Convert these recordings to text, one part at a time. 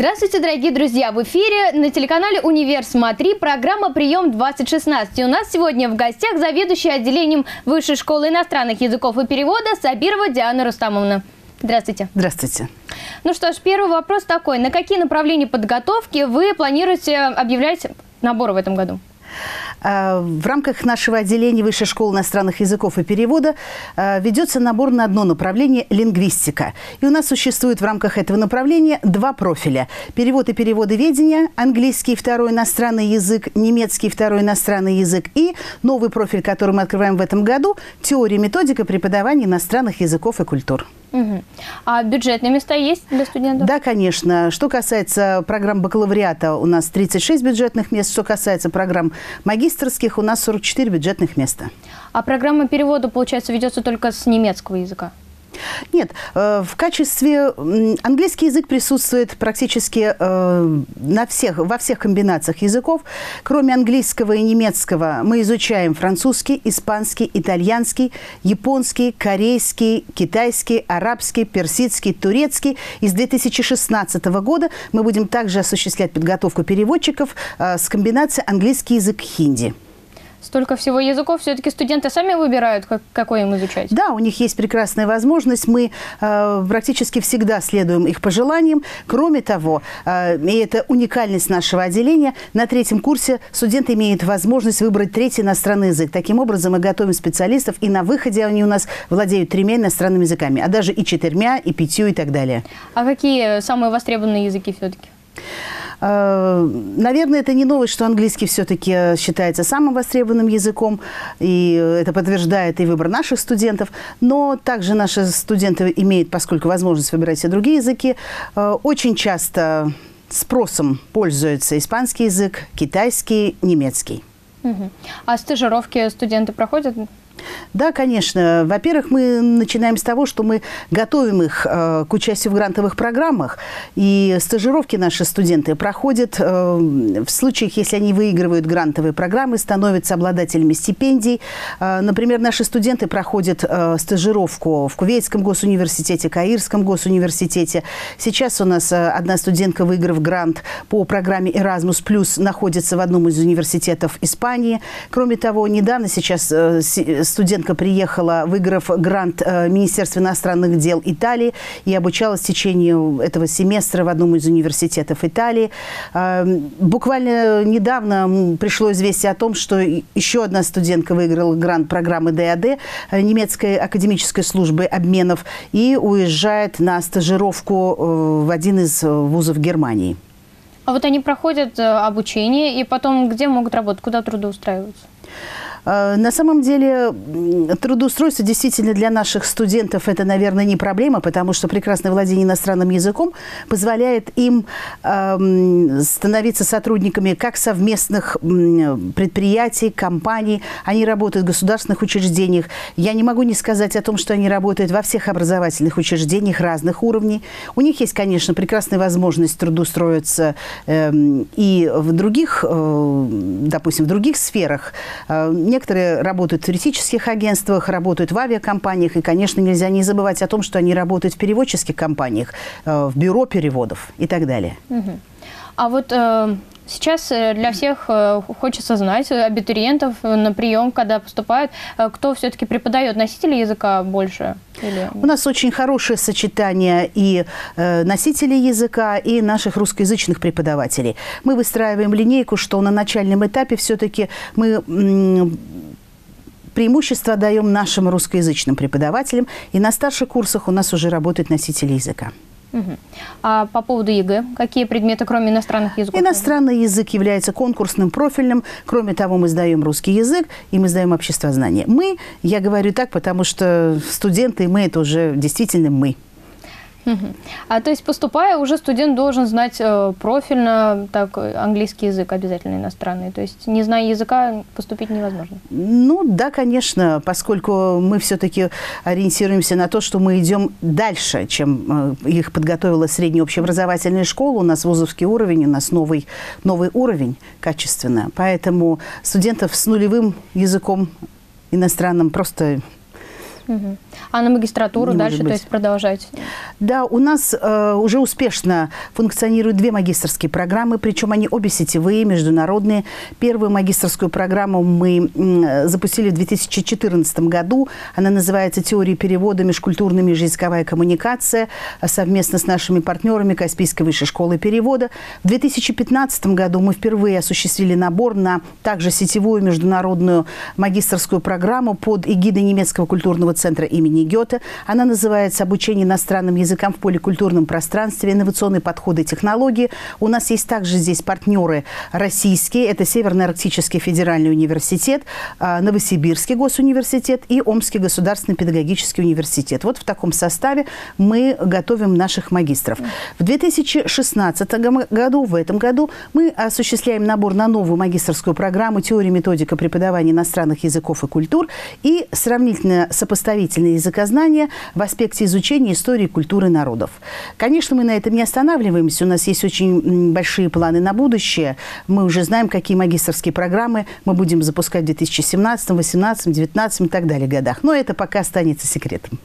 Здравствуйте, дорогие друзья! В эфире на телеканале «Универ Смотри» программа «Прием-2016». И у нас сегодня в гостях заведующая отделением Высшей школы иностранных языков и перевода Сабирова Диана Рустамовна. Здравствуйте. Здравствуйте. Ну что ж, первый вопрос такой. На какие направления подготовки вы планируете объявлять набор в этом году? А, в рамках нашего отделения Высшей школы иностранных языков и перевода а, ведется набор на одно направление – лингвистика. И у нас существует в рамках этого направления два профиля. Перевод и переводоведение, английский второй иностранный язык, немецкий второй иностранный язык и новый профиль, который мы открываем в этом году – теория методика преподавания иностранных языков и культур. Угу. А бюджетные места есть для студентов? Да, конечно. Что касается программ бакалавриата, у нас 36 бюджетных мест. Что касается программ магистрских, у нас 44 бюджетных места. А программа перевода, получается, ведется только с немецкого языка? Нет, э, в качестве английский язык присутствует практически э, на всех, во всех комбинациях языков. Кроме английского и немецкого мы изучаем французский, испанский, итальянский, японский, корейский, китайский, арабский, персидский, турецкий. И с 2016 года мы будем также осуществлять подготовку переводчиков э, с комбинацией английский язык хинди столько всего языков, все-таки студенты сами выбирают, как, какой им изучать? Да, у них есть прекрасная возможность. Мы э, практически всегда следуем их пожеланиям. Кроме того, э, и это уникальность нашего отделения, на третьем курсе студенты имеют возможность выбрать третий иностранный язык. Таким образом, мы готовим специалистов, и на выходе они у нас владеют тремя иностранными языками, а даже и четырьмя, и пятью, и так далее. А какие самые востребованные языки все-таки? Э, наверное, это не новость, что английский все-таки считается самым востребованным языком, и это подтверждает и выбор наших студентов. Но также наши студенты имеют, поскольку возможность выбирать все другие языки, э, очень часто спросом пользуются испанский язык, китайский, немецкий. А стажировки студенты проходят? Да, конечно. Во-первых, мы начинаем с того, что мы готовим их э, к участию в грантовых программах. И стажировки наши студенты проходят э, в случаях, если они выигрывают грантовые программы, становятся обладателями стипендий. Э, например, наши студенты проходят э, стажировку в Кувейтском госуниверситете, Каирском госуниверситете. Сейчас у нас э, одна студентка, выиграв грант по программе Erasmus+, находится в одном из университетов Испании. Кроме того, недавно сейчас э, студентка приехала, выиграв грант э, Министерства иностранных дел Италии и обучалась в течение этого семестра в одном из университетов Италии. Э, буквально недавно пришло известие о том, что еще одна студентка выиграла грант программы ДАД э, немецкой академической службы обменов и уезжает на стажировку в один из вузов Германии. А вот они проходят обучение и потом где могут работать, куда трудоустраиваются? Э, на самом деле трудоустройство действительно для наших студентов это, наверное, не проблема, потому что прекрасное владение иностранным языком позволяет им э, становиться сотрудниками как совместных предприятий, компаний. Они работают в государственных учреждениях. Я не могу не сказать о том, что они работают во всех образовательных учреждениях разных уровней. У них есть, конечно, прекрасная возможность трудоустроиться э, и в других, э, допустим, в других сферах. Некоторые работают в туристических агентствах, работают в авиакомпаниях. И, конечно, нельзя не забывать о том, что они работают в переводческих компаниях, э, в бюро переводов и так далее. А вот э, сейчас э, для всех э, хочется знать, абитуриентов на прием, когда поступают, кто все-таки преподает, носители языка больше? Или... У нас очень хорошее сочетание и э, носителей языка, и наших русскоязычных преподавателей. Мы выстраиваем линейку, что на начальном этапе все-таки мы преимущество даем нашим русскоязычным преподавателям, и на старших курсах у нас уже работают носители языка. А по поводу ЕГЭ, какие предметы, кроме иностранных языков? Иностранный язык является конкурсным профильным. Кроме того, мы сдаем русский язык и мы сдаем обществознание. Мы, я говорю так, потому что студенты, мы это уже действительно мы. А то есть, поступая, уже студент должен знать э, профильно так, английский язык обязательно иностранный. То есть, не зная языка, поступить невозможно. Ну, да, конечно, поскольку мы все-таки ориентируемся на то, что мы идем дальше, чем э, их подготовила средняя общеобразовательная школа. У нас вузовский уровень, у нас новый, новый уровень качественно. Поэтому студентов с нулевым языком иностранным просто Угу. А на магистратуру не дальше, то есть продолжать? Да, у нас э, уже успешно функционируют две магистрские программы, причем они обе сетевые, международные. Первую магистрскую программу мы э, запустили в 2014 году. Она называется «Теория перевода. Межкультурная межязыковая коммуникация» совместно с нашими партнерами Каспийской высшей школы перевода. В 2015 году мы впервые осуществили набор на также сетевую международную магистрскую программу под эгидой немецкого культурного центра имени Гёте. Она называется «Обучение иностранным языкам в поликультурном пространстве, инновационные подходы и технологии. У нас есть также здесь партнеры российские. Это Северно-Арктический федеральный университет, а, Новосибирский госуниверситет и Омский государственный педагогический университет. Вот в таком составе мы готовим наших магистров. В 2016 году, в этом году, мы осуществляем набор на новую магистрскую программу «Теория методика преподавания иностранных языков и культур» и сравнительно-сопоставительное языкознание в аспекте изучения истории и культуры народов. Конечно, мы на этом не останавливаемся. У нас есть очень большие планы на будущее. Мы уже знаем, какие магистрские программы мы будем запускать в 2017, 2018, 2019 и так далее годах. Но это пока останется секретом.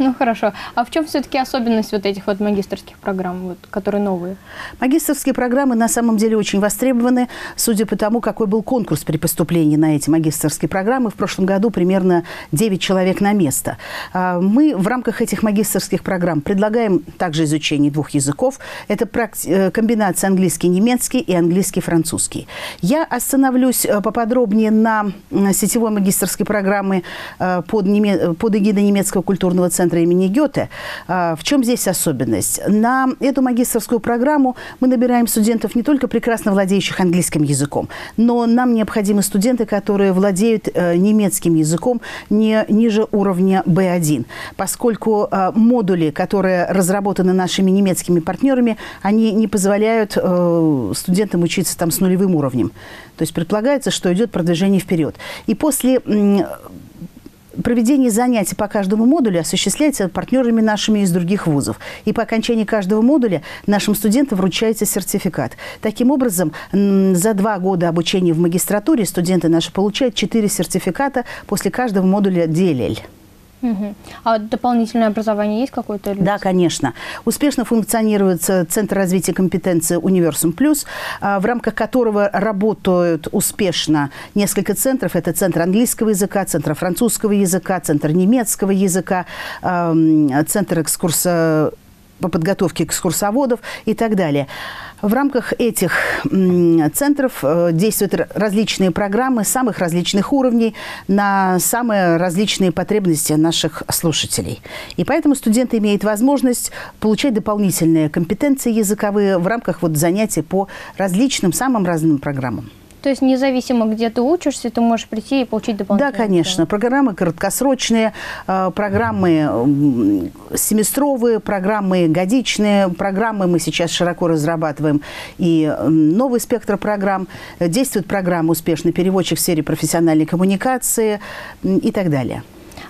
Ну хорошо. А в чем все-таки особенность вот этих вот магистрских программ, вот, которые новые? Магистрские программы на самом деле очень востребованы, судя по тому, какой был конкурс при поступлении на эти магистрские программы. В прошлом году примерно 9 человек на место. А, мы в рамках этих магистрских программ предлагаем также изучение двух языков. Это э, комбинация английский-немецкий и английский-французский. Я остановлюсь э, поподробнее на сетевой магистрской программе э, под, неме... под эгидой немецкого культурного центра центра имени Гёте. А, в чем здесь особенность? На эту магистрскую программу мы набираем студентов не только прекрасно владеющих английским языком, но нам необходимы студенты, которые владеют э, немецким языком не ниже уровня B1, поскольку э, модули, которые разработаны нашими немецкими партнерами, они не позволяют э, студентам учиться там с нулевым уровнем. То есть предполагается, что идет продвижение вперед. И после Проведение занятий по каждому модулю осуществляется партнерами нашими из других вузов. И по окончании каждого модуля нашим студентам вручается сертификат. Таким образом, за два года обучения в магистратуре студенты наши получают четыре сертификата после каждого модуля DLL. Угу. А дополнительное образование есть какое-то? Да, конечно. Успешно функционирует Центр развития компетенции «Универсум Плюс», а, в рамках которого работают успешно несколько центров. Это Центр английского языка, Центр французского языка, Центр немецкого языка, Центр экскурса по подготовке экскурсоводов и так далее. В рамках этих центров э, действуют различные программы самых различных уровней на самые различные потребности наших слушателей. И поэтому студенты имеют возможность получать дополнительные компетенции языковые в рамках вот занятий по различным, самым разным программам. То есть независимо, где ты учишься, ты можешь прийти и получить дополнительное? Да, конечно. Программы краткосрочные, э, программы семестровые, программы годичные, программы мы сейчас широко разрабатываем и новый спектр программ. Действует программа «Успешный переводчик» в сфере профессиональной коммуникации и так далее.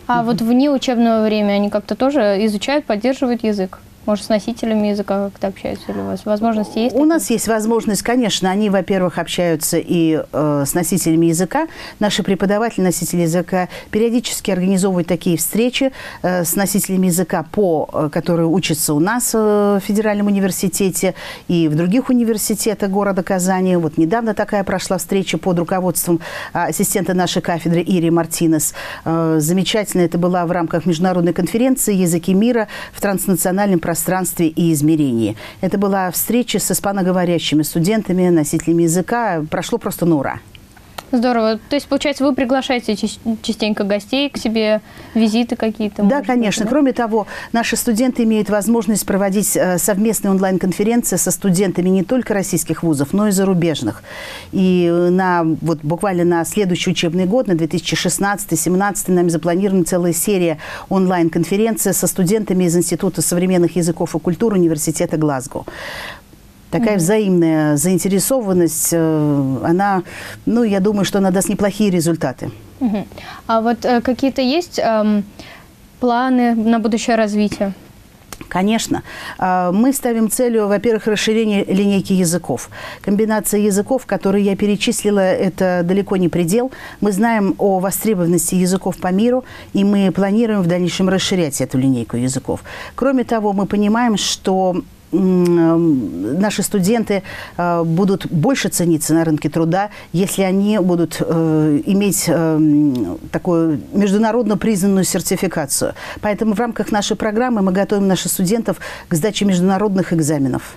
А угу. вот вне учебного времени они как-то тоже изучают, поддерживают язык? Может, с носителями языка как-то общаются? Или у вас возможности есть? У такие? нас есть возможность, конечно. Они, во-первых, общаются и э, с носителями языка. Наши преподаватели, носители языка, периодически организовывают такие встречи э, с носителями языка, по, э, которые учатся у нас э, в Федеральном университете и в других университетах города Казани. Вот недавно такая прошла встреча под руководством ассистента нашей кафедры Ири Мартинес. Э, замечательно это была в рамках международной конференции «Языки мира» в транснациональном пространстве и измерении. Это была встреча с испаноговорящими студентами, носителями языка. Прошло просто на ура. Здорово. То есть, получается, вы приглашаете частенько гостей к себе, визиты какие-то? Да, конечно. Быть, да? Кроме того, наши студенты имеют возможность проводить э, совместные онлайн-конференции со студентами не только российских вузов, но и зарубежных. И на, вот, буквально на следующий учебный год, на 2016-2017, нами запланирована целая серия онлайн-конференций со студентами из Института современных языков и культур Университета Глазго такая mm-hmm. взаимная заинтересованность, э, она, ну, я думаю, что она даст неплохие результаты. Mm-hmm. А вот э, какие-то есть э, планы на будущее развитие? Конечно. А, мы ставим целью, во-первых, расширение линейки языков. Комбинация языков, которые я перечислила, это далеко не предел. Мы знаем о востребованности языков по миру, и мы планируем в дальнейшем расширять эту линейку языков. Кроме того, мы понимаем, что наши студенты э, будут больше цениться на рынке труда, если они будут э, иметь э, такую международно признанную сертификацию. Поэтому в рамках нашей программы мы готовим наших студентов к сдаче международных экзаменов,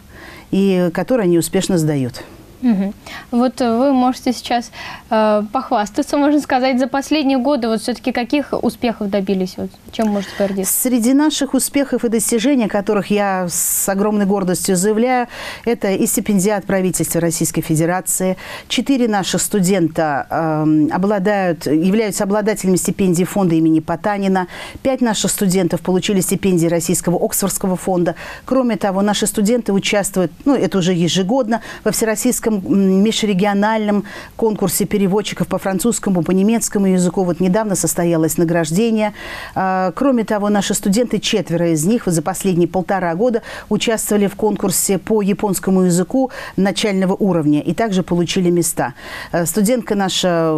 и которые они успешно сдают. Угу. Вот вы можете сейчас э, похвастаться, можно сказать, за последние годы вот все-таки каких успехов добились? Вот, чем можете гордиться? Среди наших успехов и достижений, которых я с огромной гордостью заявляю, это и стипендиат правительства Российской Федерации. Четыре наших студента э, обладают, являются обладателями стипендии фонда имени Потанина. Пять наших студентов получили стипендии Российского Оксфордского фонда. Кроме того, наши студенты участвуют, ну, это уже ежегодно, во Всероссийском межрегиональном конкурсе переводчиков по французскому, по немецкому языку. Вот недавно состоялось награждение. А, кроме того, наши студенты, четверо из них за последние полтора года участвовали в конкурсе по японскому языку начального уровня и также получили места. А, студентка наша,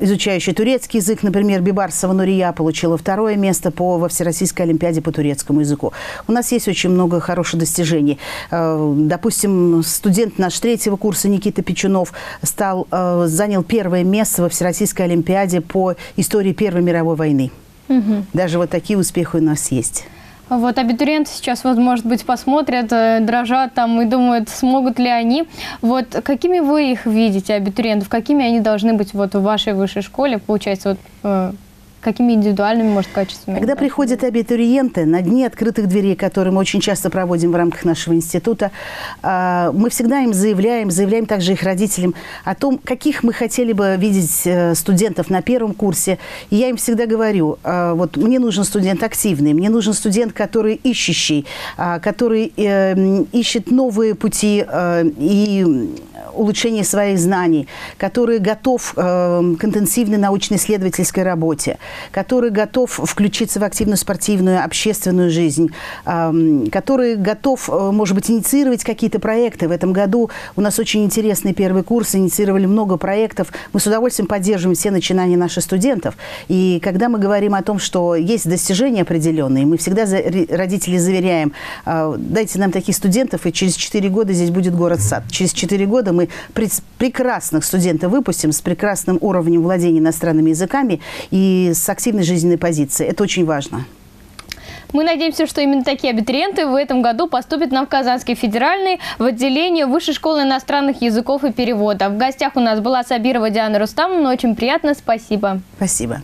изучающая турецкий язык, например, Бибарсова Нурия, получила второе место по, во Всероссийской Олимпиаде по турецкому языку. У нас есть очень много хороших достижений. А, допустим, студент наш третьего курса Никита Печунов стал, э, занял первое место во Всероссийской Олимпиаде по истории Первой мировой войны. Угу. Даже вот такие успехи у нас есть. Вот абитуриенты сейчас, вот, может быть, посмотрят, э, дрожат там и думают, смогут ли они. Вот какими вы их видите, абитуриентов? Какими они должны быть вот в вашей высшей школе, получается, вот э, Какими индивидуальными, может, качествами? Когда приходят абитуриенты на дни открытых дверей, которые мы очень часто проводим в рамках нашего института, а, мы всегда им заявляем, заявляем также их родителям о том, каких мы хотели бы видеть э, студентов на первом курсе. И я им всегда говорю, а, вот мне нужен студент активный, мне нужен студент, который ищущий, а, который э, ищет новые пути э, и улучшение своих знаний, который готов к интенсивной научно-исследовательской работе – который готов включиться в активную спортивную, общественную жизнь, который готов, э, может быть, инициировать какие-то проекты. В этом году у нас очень интересный первый курс, инициировали много проектов. Мы с удовольствием поддерживаем все начинания наших студентов. И когда мы говорим о том, что есть достижения определенные, мы всегда родители заверяем, «А, дайте нам таких студентов, и через 4 года здесь будет город-сад. Через 4 года мы прекрасных студентов выпустим с прекрасным уровнем владения иностранными языками и активной жизненной позицией. Это очень важно. Мы надеемся, что именно такие абитуриенты в этом году поступят на Казанский федеральный в отделение Высшей школы иностранных языков и перевода. В гостях у нас была Сабирова Диана Рустамовна. Очень приятно. Спасибо. Спасибо.